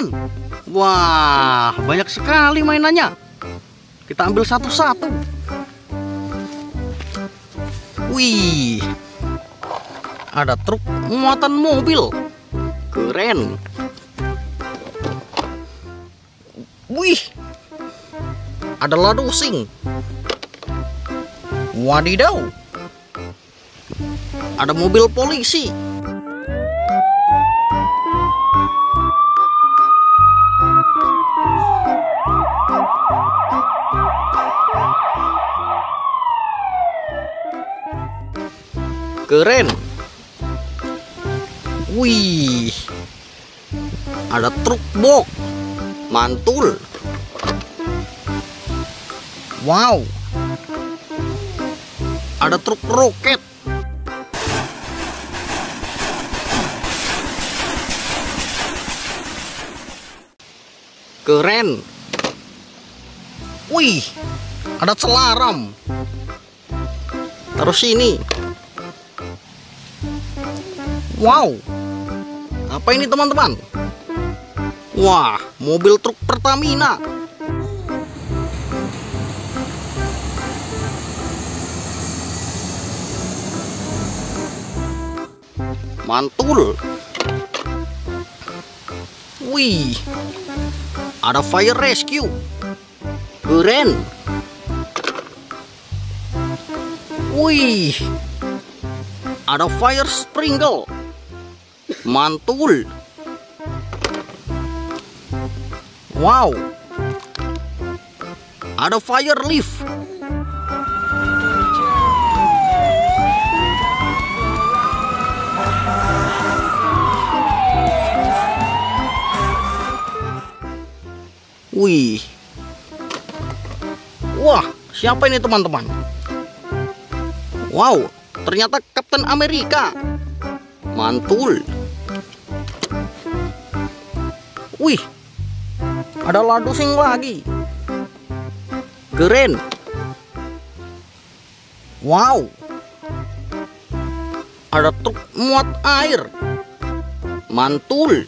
teman-teman. Wah, banyak sekali mainannya. Kita ambil satu-satu. Wih, ada truk muatan mobil. Keren. Wih, ada ladusing. Wadidaw, ada mobil polisi. Keren. Wih. Ada truk box. Mantul. Wow. Ada truk roket. Keren. Wih, ada celaram. Terus sini. Wow. Apa ini teman-teman? Wah, mobil truk Pertamina. Mantul. Wih. Ada fire rescue. Keren. Wih. Ada fire sprinkle. Mantul. Wow. Ada fire lift. Wih. Wah, siapa ini teman-teman? Wow, ternyata Kapten Amerika. Mantul. Wih, ada ladusing lagi. Keren. Wow. Ada truk muat air. Mantul.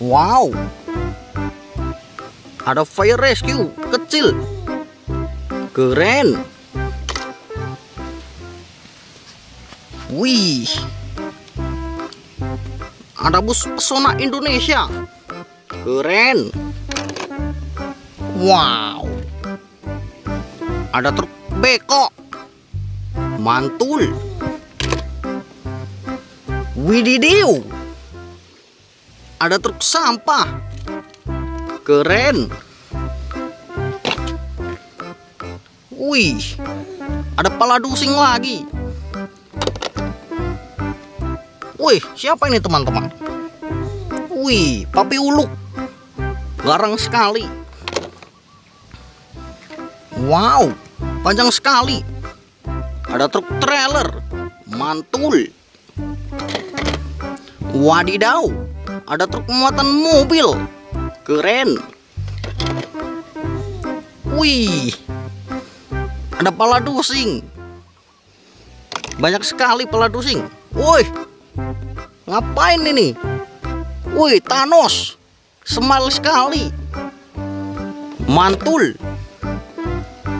Wow. Ada fire rescue kecil. Keren. Wih. Ada bus pesona Indonesia. Keren. Wow. Ada truk beko. Mantul. Wididiu. Ada truk sampah. Keren. Wih. Ada paladusing lagi. Wih, siapa ini teman-teman? Wih, papi uluk. Garang sekali. Wow, panjang sekali. Ada truk trailer. Mantul. Wadidaw, ada truk muatan mobil. Keren. Wih, ada paladusing. Banyak sekali paladusing. Wih, Ngapain ini? Wih, Thanos. Semal sekali. Mantul.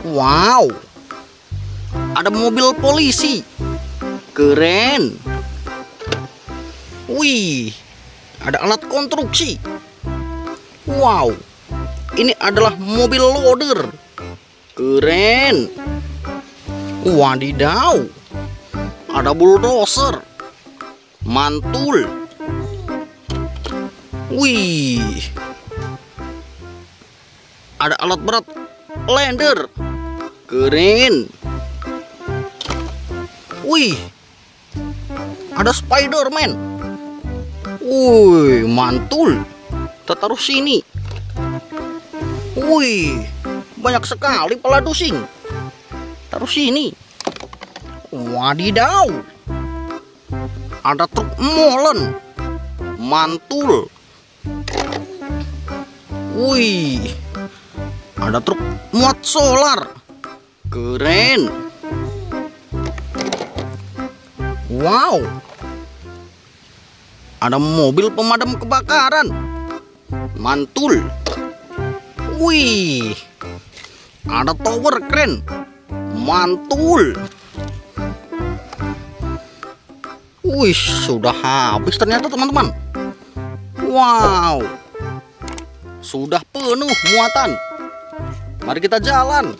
Wow. Ada mobil polisi. Keren. Wih. Ada alat konstruksi. Wow. Ini adalah mobil loader. Keren. Wadidaw. Ada bulldozer mantul. Wih. Ada alat berat. Lander keren. Wih. Ada Spiderman. Wih mantul. Kita taruh sini. Wih banyak sekali peladusing taruh sini. Wadidaw ada truk molen mantul wih ada truk muat solar keren wow Ada mobil pemadam kebakaran. Mantul. Wih. Ada tower keren. Mantul. Wih, sudah habis ternyata teman-teman. Wow. Sudah penuh muatan. Mari kita jalan.